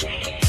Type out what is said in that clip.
Damn.